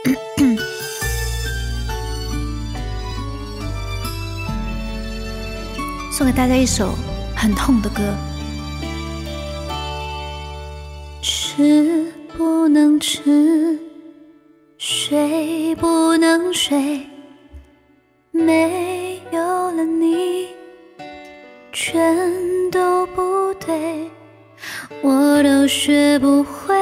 送给大家一首很痛的歌。吃不能吃，睡不能睡，没有了你，全都不对，我都学不会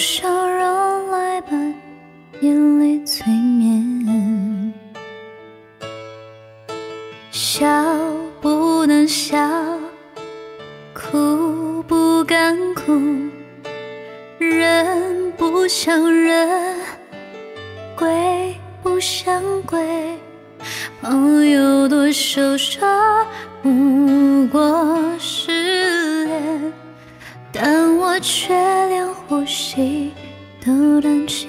笑容来把眼泪催眠，笑不能笑，哭不敢哭，人不像人，鬼不像鬼，朋友多受伤，不过失恋，但我却呼吸都胆怯。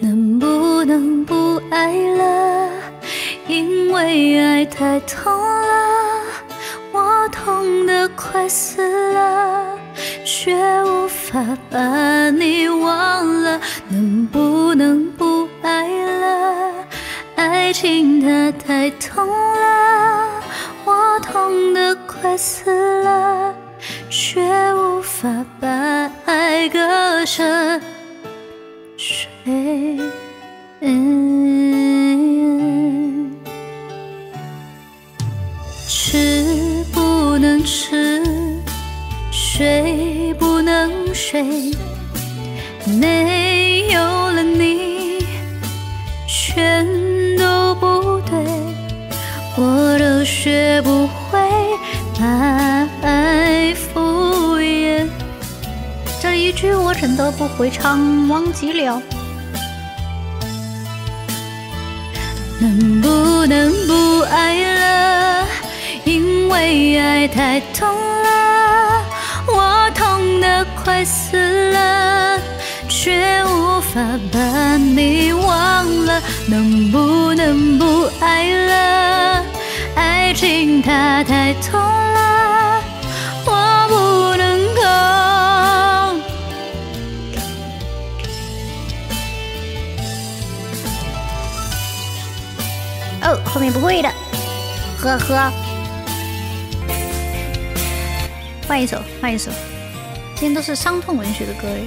能不能不爱了？因为爱太痛了，我痛得快死了，却无法把你忘了。能不能不爱了？爱情它太痛了，我痛得快死了，吃不能吃，睡不能睡，没有了你，全都不对，我都学不会把爱敷衍。这一句我真的不会唱，忘记了。能不能不爱了？因为爱太痛了，我痛得快死了，却无法把你忘了。能不能不爱了？爱情它太痛后面不会的，呵呵。换一首，换一首。今天都是伤痛文学的歌诶。